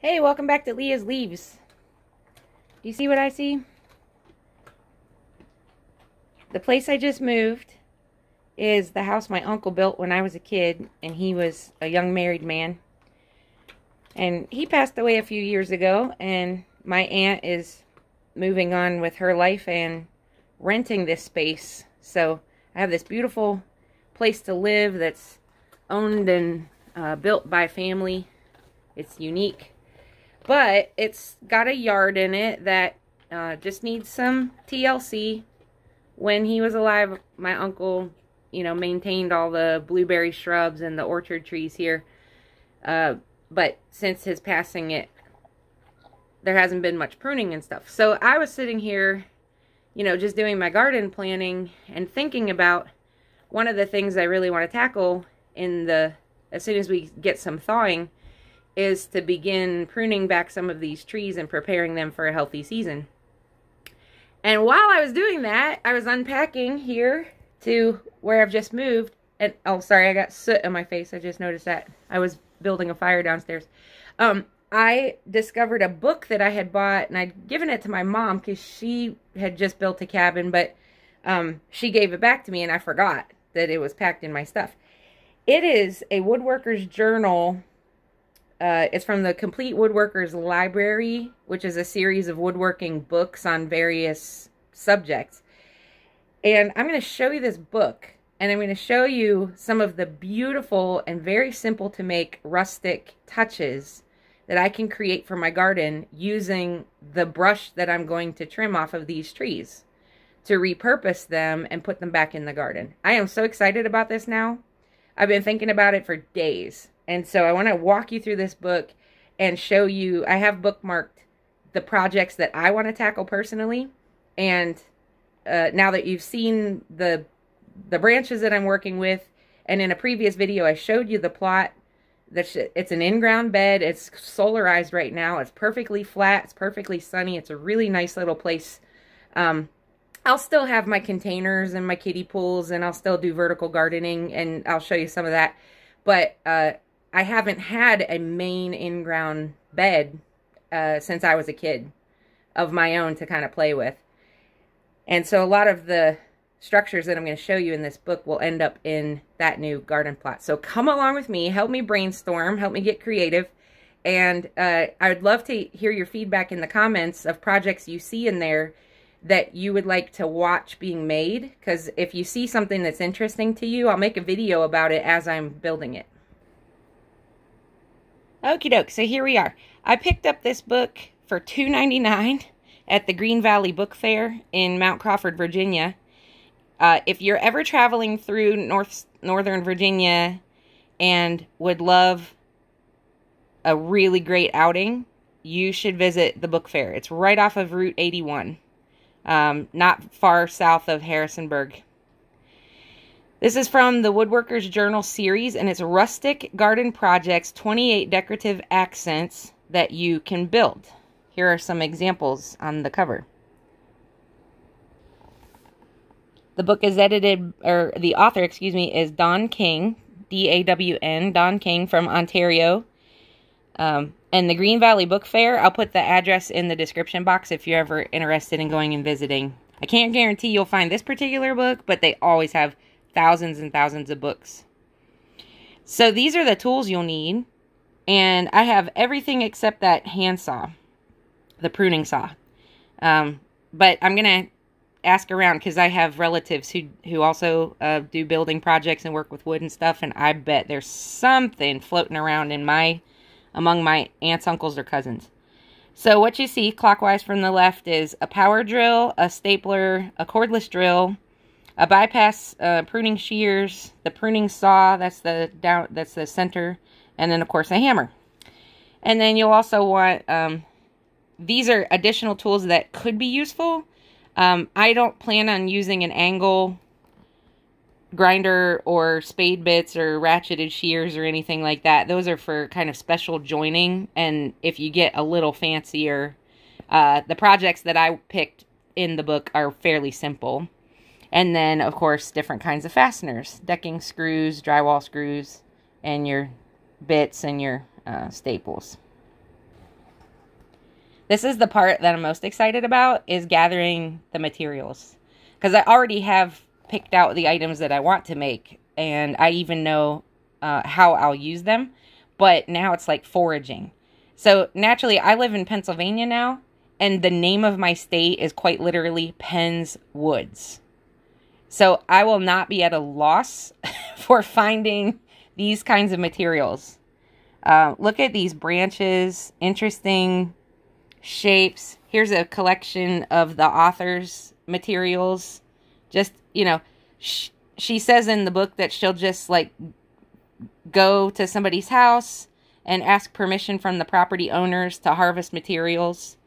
Hey, welcome back to Leah's Leaves. Do you see what I see? The place I just moved is the house my uncle built when I was a kid, and he was a young married man. And he passed away a few years ago, and my aunt is moving on with her life and renting this space. So I have this beautiful place to live that's owned and uh, built by family. It's unique. But it's got a yard in it that uh, just needs some TLC. When he was alive, my uncle, you know, maintained all the blueberry shrubs and the orchard trees here. Uh, but since his passing, it there hasn't been much pruning and stuff. So I was sitting here, you know, just doing my garden planning and thinking about one of the things I really want to tackle in the as soon as we get some thawing is to begin pruning back some of these trees and preparing them for a healthy season. And while I was doing that, I was unpacking here to where I've just moved. And, oh, sorry, I got soot on my face. I just noticed that. I was building a fire downstairs. Um, I discovered a book that I had bought, and I'd given it to my mom because she had just built a cabin, but um, she gave it back to me, and I forgot that it was packed in my stuff. It is a woodworker's journal uh, it's from the Complete Woodworkers Library, which is a series of woodworking books on various subjects. And I'm going to show you this book, and I'm going to show you some of the beautiful and very simple to make rustic touches that I can create for my garden using the brush that I'm going to trim off of these trees to repurpose them and put them back in the garden. I am so excited about this now. I've been thinking about it for days. And so I want to walk you through this book and show you, I have bookmarked the projects that I want to tackle personally. And uh, now that you've seen the, the branches that I'm working with, and in a previous video, I showed you the plot. That it's an in-ground bed. It's solarized right now. It's perfectly flat. It's perfectly sunny. It's a really nice little place. Um, I'll still have my containers and my kiddie pools, and I'll still do vertical gardening, and I'll show you some of that. But uh, I haven't had a main in-ground bed uh, since I was a kid of my own to kind of play with. And so a lot of the structures that I'm going to show you in this book will end up in that new garden plot. So come along with me, help me brainstorm, help me get creative. And uh, I would love to hear your feedback in the comments of projects you see in there that you would like to watch being made. Because if you see something that's interesting to you, I'll make a video about it as I'm building it. Okie doke, so here we are. I picked up this book for $2.99 at the Green Valley Book Fair in Mount Crawford, Virginia. Uh, if you're ever traveling through North Northern Virginia and would love a really great outing, you should visit the book fair. It's right off of Route 81, um, not far south of Harrisonburg. This is from the Woodworker's Journal series, and it's Rustic Garden Projects 28 Decorative Accents that you can build. Here are some examples on the cover. The book is edited, or the author, excuse me, is Dawn King, D A W N, Dawn King from Ontario. Um, and the Green Valley Book Fair, I'll put the address in the description box if you're ever interested in going and visiting. I can't guarantee you'll find this particular book, but they always have thousands and thousands of books. So these are the tools you'll need. And I have everything except that handsaw, the pruning saw. Um, but I'm going to ask around because I have relatives who, who also uh, do building projects and work with wood and stuff. And I bet there's something floating around in my, among my aunts, uncles, or cousins. So what you see clockwise from the left is a power drill, a stapler, a cordless drill, a bypass uh, pruning shears, the pruning saw, that's the down, that's the center, and then of course a hammer. And then you'll also want, um, these are additional tools that could be useful. Um, I don't plan on using an angle grinder or spade bits or ratcheted shears or anything like that. Those are for kind of special joining. And if you get a little fancier, uh, the projects that I picked in the book are fairly simple. And then, of course, different kinds of fasteners, decking screws, drywall screws, and your bits and your uh, staples. This is the part that I'm most excited about is gathering the materials. Because I already have picked out the items that I want to make. And I even know uh, how I'll use them. But now it's like foraging. So naturally, I live in Pennsylvania now. And the name of my state is quite literally Penn's Woods. So I will not be at a loss for finding these kinds of materials. Uh, look at these branches, interesting shapes. Here's a collection of the author's materials. Just, you know, sh- she says in the book that she'll just like go to somebody's house and ask permission from the property owners to harvest materials.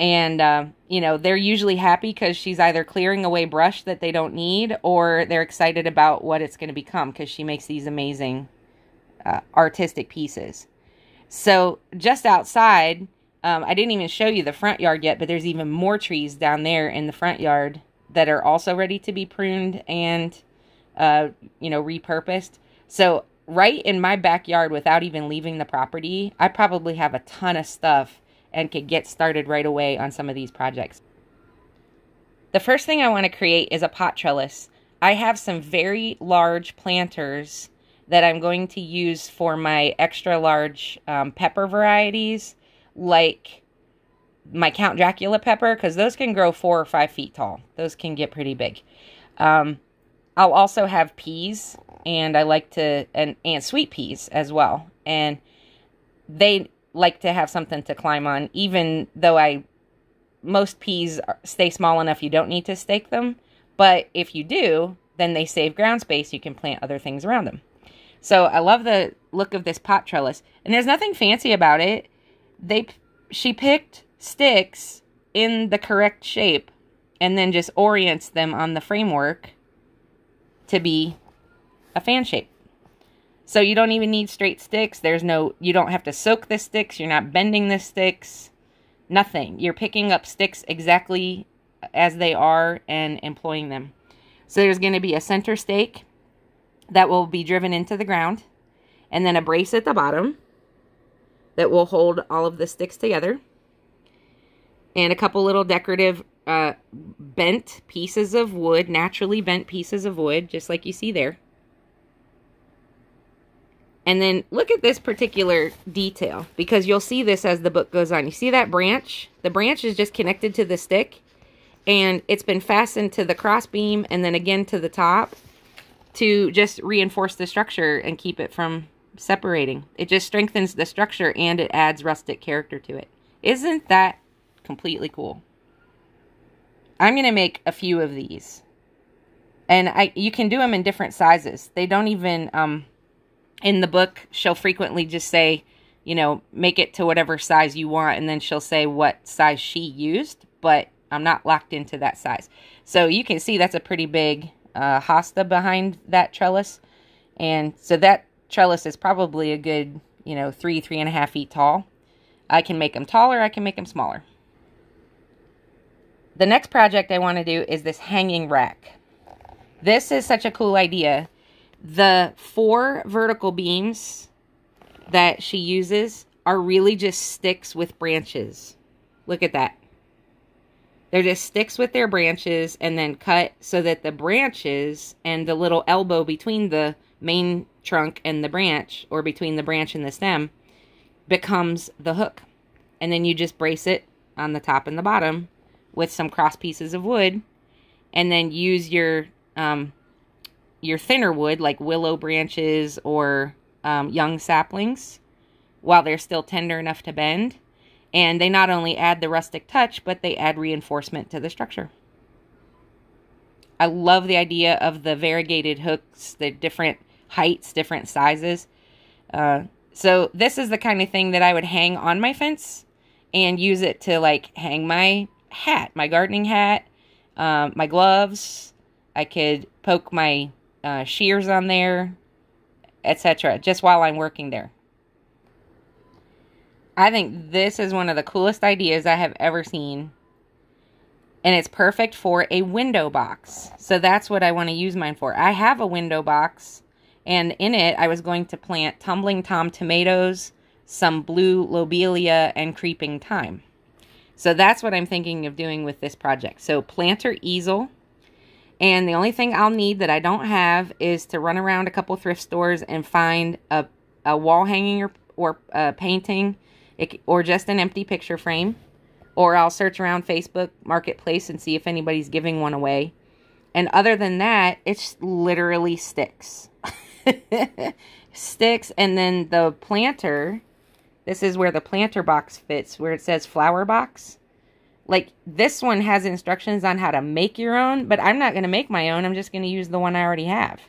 And, uh, you know, they're usually happy because she's either clearing away brush that they don't need or they're excited about what it's going to become because she makes these amazing uh, artistic pieces. So, just outside, um, I didn't even show you the front yard yet, but there's even more trees down there in the front yard that are also ready to be pruned and, uh, you know, repurposed. So right in my backyard, without even leaving the property, I probably have a ton of stuff and could get started right away on some of these projects. The first thing I want to create is a pot trellis. I have some very large planters that I'm going to use for my extra large um, pepper varieties like my Count Dracula pepper because those can grow four or five feet tall. Those can get pretty big. Um, I'll also have peas, and I like to and and sweet peas as well, and they like to have something to climb on. Even though I most peas stay small enough, you don't need to stake them. But if you do, then they save ground space. You can plant other things around them. So I love the look of this pot trellis, and there's nothing fancy about it they she picked sticks in the correct shape and then just orients them on the framework to be a fan shape. So you don't even need straight sticks. There's no you don't have to soak the sticks, you're not bending the sticks. Nothing. You're picking up sticks exactly as they are and employing them. So there's going to be a center stake that will be driven into the ground and then a brace at the bottom that will hold all of the sticks together. And a couple little decorative uh, bent pieces of wood, naturally bent pieces of wood, just like you see there. And then look at this particular detail because you'll see this as the book goes on. You see that branch? The branch is just connected to the stick and it's been fastened to the cross beam and then again to the top to just reinforce the structure and keep it from separating. It just strengthens the structure and it adds rustic character to it. Isn't that completely cool? I'm going to make a few of these. And I you can do them in different sizes. They don't even um in the book she'll frequently just say, you know, make it to whatever size you want and then she'll say what size she used, but I'm not locked into that size. So you can see that's a pretty big uh, hosta behind that trellis. And so that trellis is probably a good, you know, three, three and a half feet tall. I can make them taller, I can make them smaller. The next project I want to do is this hanging rack. This is such a cool idea. The four vertical beams that she uses are really just sticks with branches. Look at that. They're just sticks with their branches and then cut so that the branches and the little elbow between the main trunk and the branch, or between the branch and the stem, becomes the hook. And then you just brace it on the top and the bottom with some cross pieces of wood, and then use your um, your thinner wood, like willow branches or um, young saplings, while they're still tender enough to bend. And they not only add the rustic touch, but they add reinforcement to the structure. I love the idea of the variegated hooks, the different heights, different sizes. Uh, so this is the kind of thing that I would hang on my fence and use it to like hang my hat, my gardening hat, um, my gloves. I could poke my uh, shears on there, etc. Just while I'm working there. I think this is one of the coolest ideas I have ever seen. And it's perfect for a window box. So that's what I want to use mine for. I have a window box and in it, I was going to plant tumbling tom tomatoes, some blue lobelia, and creeping thyme. So that's what I'm thinking of doing with this project. So planter easel. And the only thing I'll need that I don't have is to run around a couple thrift stores and find a, a wall hanging or, or a painting it, or just an empty picture frame. Or I'll search around Facebook Marketplace and see if anybody's giving one away. And other than that, it's literally sticks. sticks and then the planter this is where the planter box fits, where it says flower box. Like this one has instructions on how to make your own, but I'm not going to make my own. I'm just going to use the one I already have.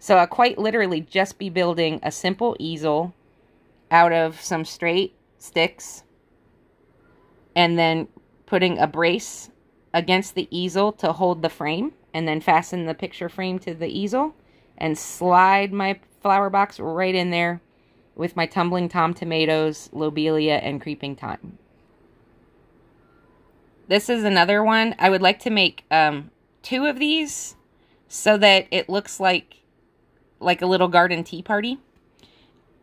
So I'll quite literally just be building a simple easel out of some straight sticks and then putting a brace against the easel to hold the frame and then fasten the picture frame to the easel and slide my flower box right in there with my tumbling tom tomatoes, lobelia, and creeping thyme. This is another one. I would like to make um, two of these so that it looks like like a little garden tea party.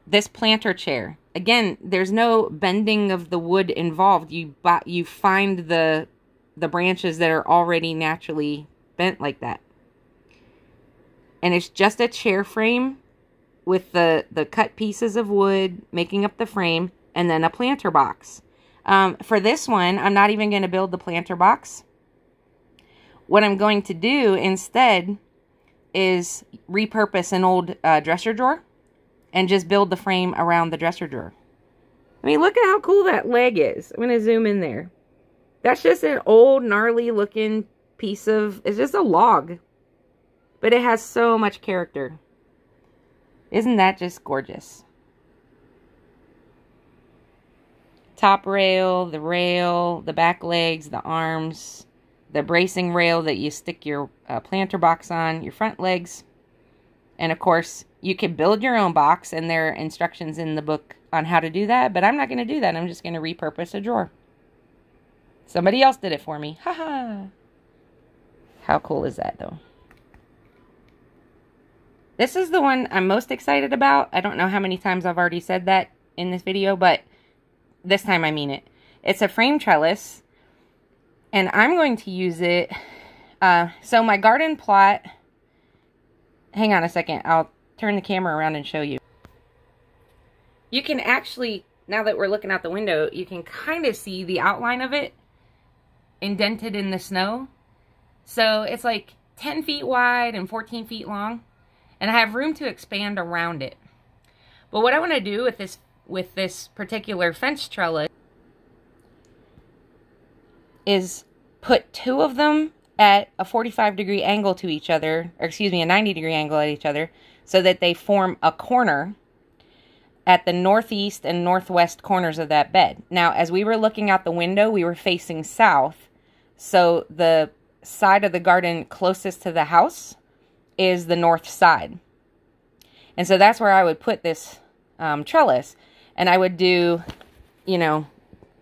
This planter chair. Again, there's no bending of the wood involved. You you find the the branches that are already naturally bent like that. And it's just a chair frame with the, the cut pieces of wood, making up the frame, and then a planter box. Um, for this one, I'm not even going to build the planter box. What I'm going to do instead is repurpose an old uh, dresser drawer and just build the frame around the dresser drawer. I mean, look at how cool that leg is. I'm going to zoom in there. That's just an old, gnarly looking piece of, it's just a log. But it has so much character. Isn't that just gorgeous? Top rail, the rail, the back legs, the arms, the bracing rail that you stick your uh, planter box on, your front legs. And of course, you can build your own box, and there are instructions in the book on how to do that, but I'm not going to do that. I'm just going to repurpose a drawer. Somebody else did it for me. Haha. -ha. How cool is that, though? This is the one I'm most excited about. I don't know how many times I've already said that in this video, but this time I mean it. It's a frame trellis, and I'm going to use it. Uh, so my garden plot, hang on a second, I'll turn the camera around and show you. You can actually, now that we're looking out the window, you can kind of see the outline of it indented in the snow. So it's like 10 feet wide and 14 feet long and I have room to expand around it. But what I want to do with this with this particular fence trellis is put two of them at a 45 degree angle to each other, or excuse me, a 90 degree angle at each other, so that they form a corner at the northeast and northwest corners of that bed. Now, as we were looking out the window, we were facing south, so the side of the garden closest to the house is the north side. And so that's where I would put this um, trellis. And I would do, you know,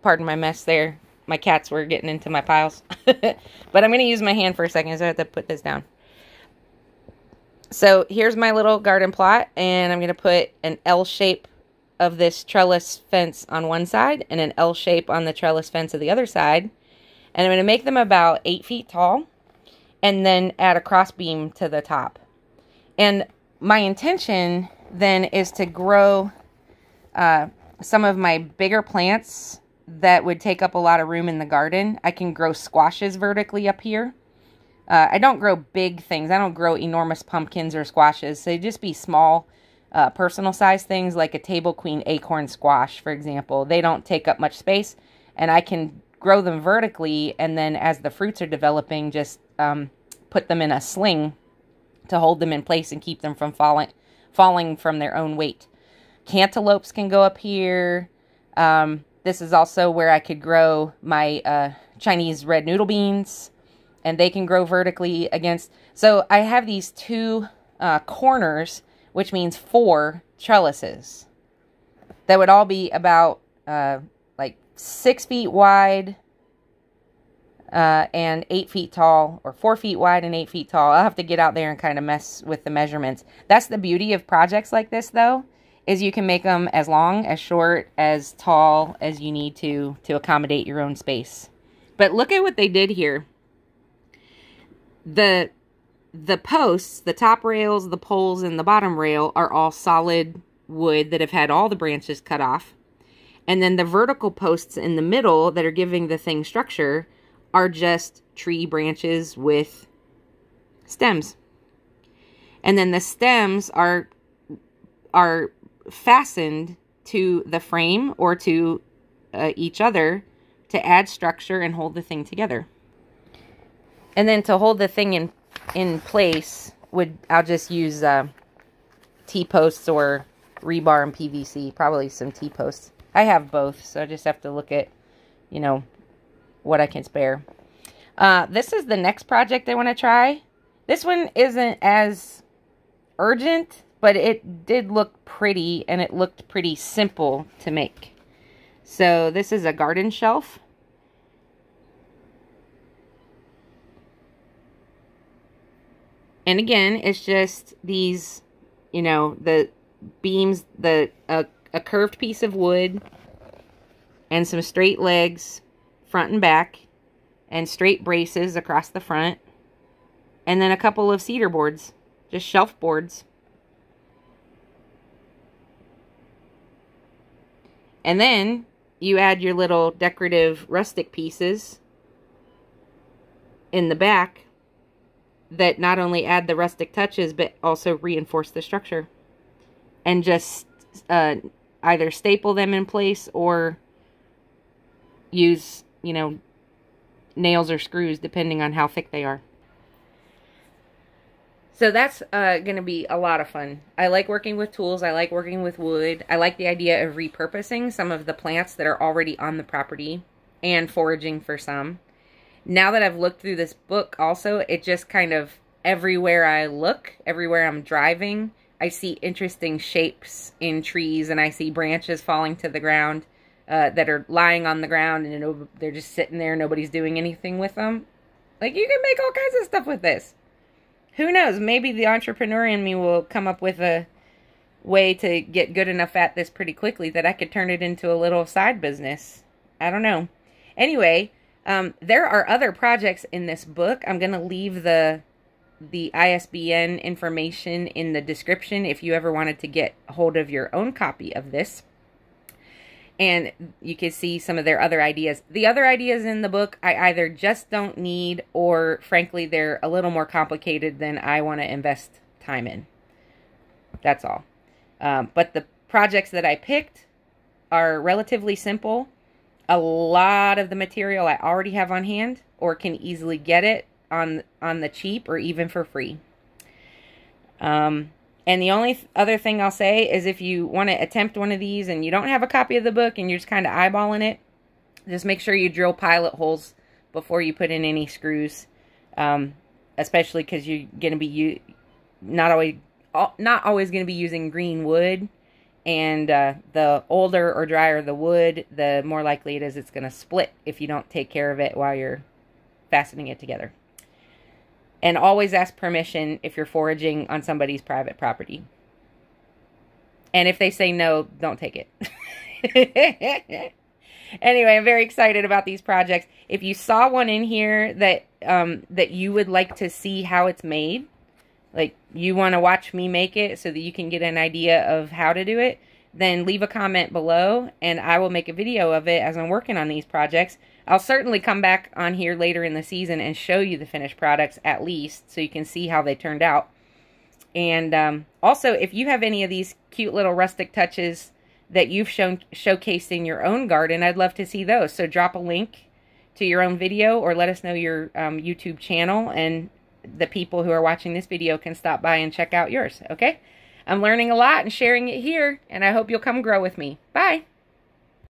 pardon my mess there. My cats were getting into my piles. but I'm going to use my hand for a second, so I have to put this down. So here's my little garden plot, and I'm going to put an L shape of this trellis fence on one side and an L shape on the trellis fence of the other side. And I'm going to make them about 8 feet tall and then add a crossbeam to the top. And my intention then is to grow uh, some of my bigger plants that would take up a lot of room in the garden. I can grow squashes vertically up here. Uh, I don't grow big things. I don't grow enormous pumpkins or squashes. They just be small, uh, personal size things like a table queen acorn squash, for example. They don't take up much space, and I can grow them vertically, and then as the fruits are developing, just um, put them in a sling to hold them in place and keep them from falling falling from their own weight. Cantaloupes can go up here. Um, this is also where I could grow my uh, Chinese red noodle beans, and they can grow vertically against. So I have these two uh, corners, which means four trellises that would all be about uh, like six feet wide uh, and eight feet tall, or four feet wide and eight feet tall. I'll have to get out there and kind of mess with the measurements. That's the beauty of projects like this, though, is you can make them as long, as short, as tall as you need to to accommodate your own space. But look at what they did here. The the posts, the top rails, the poles, and the bottom rail are all solid wood that have had all the branches cut off. And then the vertical posts in the middle that are giving the thing structure are just tree branches with stems. And then the stems are are fastened to the frame or to uh, each other to add structure and hold the thing together. And then to hold the thing in in place would I'll just use uh, T-posts or rebar and PVC, probably some T-posts. I have both, so I just have to look at, you know, what I can spare. Uh, this is the next project I want to try. This one isn't as urgent, but it did look pretty, and it looked pretty simple to make. So this is a garden shelf. And again, it's just these, you know, the beams, the a, a curved piece of wood and some straight legs front and back and straight braces across the front and then a couple of cedar boards, just shelf boards. And then you add your little decorative rustic pieces in the back that not only add the rustic touches but also reinforce the structure. And just uh, either staple them in place or use you know nails or screws depending on how thick they are so that's uh, going to be a lot of fun. I like working with tools. I like working with wood. I like the idea of repurposing some of the plants that are already on the property and foraging for some now that I've looked through this book also, it just kind of everywhere I look, everywhere I'm driving, I see interesting shapes in trees and I see branches falling to the ground uh, that are lying on the ground and they're just sitting there. Nobody's doing anything with them. Like, you can make all kinds of stuff with this. Who knows? Maybe the entrepreneur in me will come up with a way to get good enough at this pretty quickly that I could turn it into a little side business. I don't know. Anyway, um, there are other projects in this book. I'm going to leave the the ISBN information in the description if you ever wanted to get hold of your own copy of this. And you can see some of their other ideas. The other ideas in the book I either just don't need or frankly they're a little more complicated than I want to invest time in. That's all. Um, but the projects that I picked are relatively simple a lot of the material I already have on hand or can easily get it on on the cheap or even for free. Um, and the only other thing I'll say is if you want to attempt one of these and you don't have a copy of the book and you're just kind of eyeballing it, just make sure you drill pilot holes before you put in any screws, um, especially because you're going to be not always not always going to be using green wood and uh, the older or drier the wood, the more likely it is it's going to split if you don't take care of it while you're fastening it together. And always ask permission if you're foraging on somebody's private property. And if they say no, don't take it. anyway, I'm very excited about these projects. If you saw one in here that um, that you would like to see how it's made, like you want to watch me make it so that you can get an idea of how to do it, then leave a comment below and I will make a video of it as I'm working on these projects. I'll certainly come back on here later in the season and show you the finished products at least so you can see how they turned out. And um, also, if you have any of these cute little rustic touches that you've shown showcased in your own garden, I'd love to see those. So drop a link to your own video or let us know your um, YouTube channel and the people who are watching this video can stop by and check out yours, okay? I'm learning a lot and sharing it here, and I hope you'll come grow with me. Bye!